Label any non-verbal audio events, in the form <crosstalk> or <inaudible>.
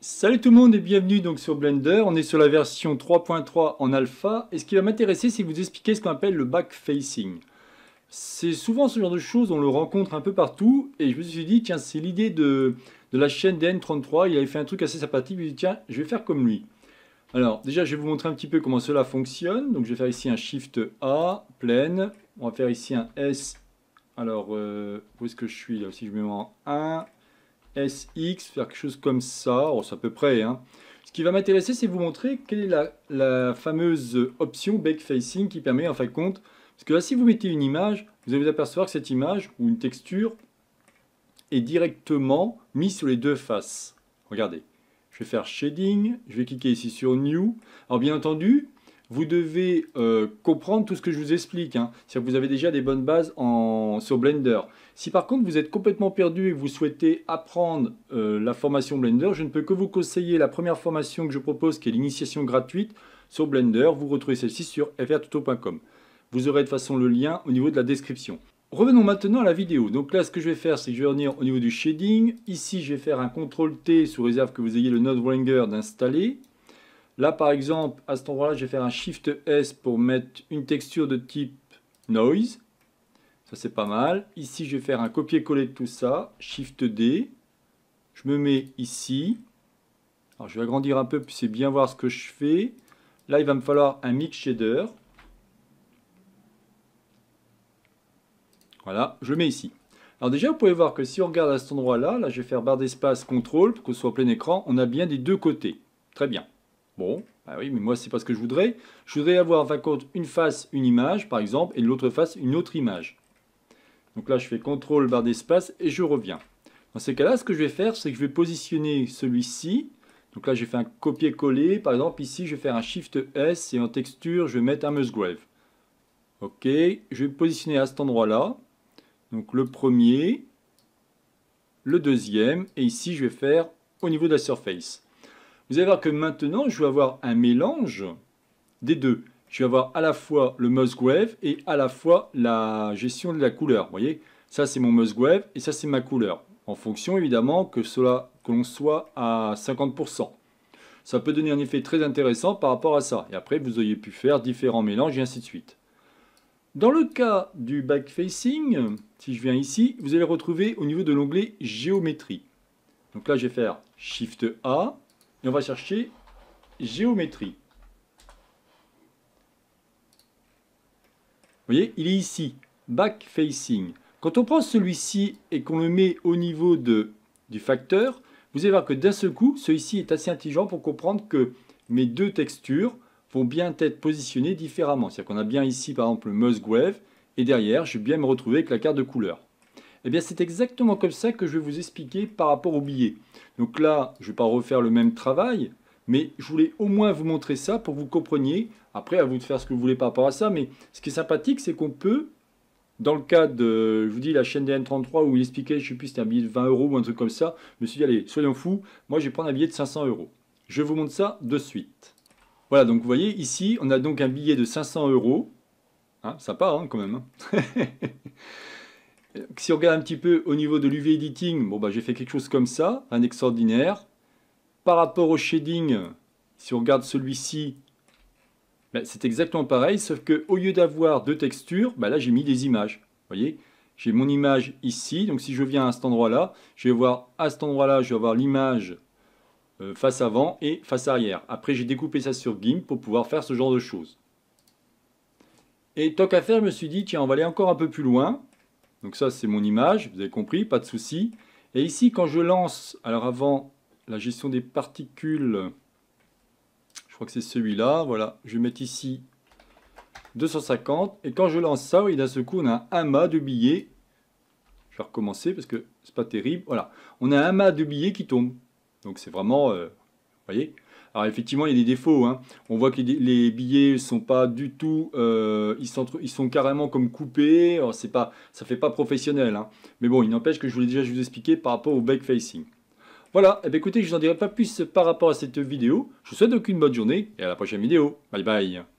Salut tout le monde et bienvenue donc sur Blender. On est sur la version 3.3 en alpha et ce qui va m'intéresser c'est vous expliquer ce qu'on appelle le backfacing. C'est souvent ce genre de choses, on le rencontre un peu partout et je me suis dit tiens c'est l'idée de, la chaîne DN33, il avait fait un truc assez sympathique, je me suis dit tiens je vais faire comme lui. Alors déjà je vais vous montrer un petit peu comment cela fonctionne. Donc je vais faire ici un Shift A, pleine, on va faire ici un S. Alors euh, où est-ce que je suis là Si je me mets en 1, SX, faire quelque chose comme ça, oh, c'est à peu près. Hein. Ce qui va m'intéresser, c'est vous montrer quelle est la, fameuse option backfacing qui permet en fin de compte, parce que là, si vous mettez une image, vous allez vous apercevoir que cette image ou une texture est directement mise sur les deux faces. Regardez, je vais faire shading, je vais cliquer ici sur new. Alors bien entendu, vous devez euh, comprendre tout ce que je vous explique. Hein. Si vous avez déjà des bonnes bases en, sur Blender. Si par contre vous êtes complètement perdu et que vous souhaitez apprendre euh, la formation Blender, je ne peux que vous conseiller la première formation que je propose qui est l'initiation gratuite sur Blender. Vous retrouvez celle-ci sur frtuto.com. Vous aurez de façon le lien au niveau de la description. Revenons maintenant à la vidéo. Donc là, ce que je vais faire, c'est que je vais revenir au niveau du shading. Ici, je vais faire un CTRL-T sous réserve que vous ayez le Node Wrangler d'installer. Là, par exemple, à cet endroit-là, je vais faire un Shift S pour mettre une texture de type Noise. Ça, c'est pas mal. Ici, je vais faire un copier-coller de tout ça. Shift D. Je me mets ici. Alors, je vais agrandir un peu, puis c'est bien voir ce que je fais. Là, il va me falloir un mix shader. Voilà, je le mets ici. Alors déjà, vous pouvez voir que si on regarde à cet endroit-là, là, je vais faire barre d'espace, contrôle, pour que ce soit plein écran, on a bien des deux côtés. Très bien. Bon, bah oui, mais moi, c'est pas ce que je voudrais. Je voudrais avoir, de compte, une face, une image, par exemple, et l'autre face, une autre image. Donc là, je fais CTRL barre d'espace et je reviens. Dans ces cas-là, ce que je vais faire, c'est que je vais positionner celui-ci. Donc là, j'ai fait un copier-coller. Par exemple, ici, je vais faire un Shift S et en texture, je vais mettre un Musgrave. Ok, je vais positionner à cet endroit-là. Donc le premier, le deuxième, et ici, je vais faire au niveau de la surface. Vous allez voir que maintenant, je vais avoir un mélange des deux. Je vais avoir à la fois le Musgrave et à la fois la gestion de la couleur. Vous voyez, ça c'est mon Musgrave et ça c'est ma couleur. En fonction évidemment que cela que l'on soit à 50%. Ça peut donner un effet très intéressant par rapport à ça. Et après, vous auriez pu faire différents mélanges et ainsi de suite. Dans le cas du backfacing, si je viens ici, vous allez retrouver au niveau de l'onglet Géométrie. Donc là, je vais faire Shift A, et on va chercher géométrie. Vous voyez, il est ici, back facing. Quand on prend celui-ci et qu'on le met au niveau de, du facteur, vous allez voir que d'un seul coup, celui-ci est assez intelligent pour comprendre que mes deux textures vont bien être positionnées différemment. C'est-à-dire qu'on a bien ici, par exemple, le Musgrave, et derrière, je vais bien me retrouver avec la carte de couleur. Eh bien, c'est exactement comme ça que je vais vous expliquer par rapport au billet. Donc là, je ne vais pas refaire le même travail, mais je voulais au moins vous montrer ça pour que vous compreniez. Après, à vous de faire ce que vous voulez par rapport à ça, mais ce qui est sympathique, c'est qu'on peut, dans le cas de, je vous dis, la chaîne DN33 où il expliquait, je ne sais plus, c'était un billet de 20 euros ou un truc comme ça, je me suis dit, allez, soyons fous, moi je vais prendre un billet de 500 euros. Je vous montre ça de suite. Voilà, donc vous voyez, ici, on a donc un billet de 500 euros. Hein, sympa, hein, quand même. Hein. <laughs> si on regarde un petit peu au niveau de l'UV Editing, bon bah j'ai fait quelque chose comme ça, un extraordinaire. Par rapport au shading, si on regarde celui-ci, ben, c'est exactement pareil, sauf qu'au lieu d'avoir deux textures, ben là j'ai mis des images. Vous voyez J'ai mon image ici, donc si je viens à cet endroit-là, je vais voir à cet endroit-là, je vais avoir l'image euh, face avant et face arrière. Après j'ai découpé ça sur GIMP pour pouvoir faire ce genre de choses. Et tant qu'à faire, je me suis dit, tiens, on va aller encore un peu plus loin. Donc ça, c'est mon image, vous avez compris, pas de souci. Et ici, quand je lance, alors avant la gestion des particules, je crois que c'est celui-là, voilà, je vais mettre ici 250. Et quand je lance ça, oui, d'un seul coup, on a un mât de billets. Je vais recommencer parce que c'est pas terrible. Voilà, on a un mât de billets qui tombe. Donc c'est vraiment, euh, vous voyez, alors effectivement, il y a des défauts. Hein. On voit que les billets sont pas du tout... Euh, ils, sont, carrément comme coupés. c'est pas, ça fait pas professionnel. Hein. Mais bon, il n'empêche que je voulais déjà vous expliquer par rapport au backfacing. Voilà, et eh bien, écoutez, je vous en dirai pas plus par rapport à cette vidéo. Je vous souhaite aucune bonne journée et à la prochaine vidéo. Bye bye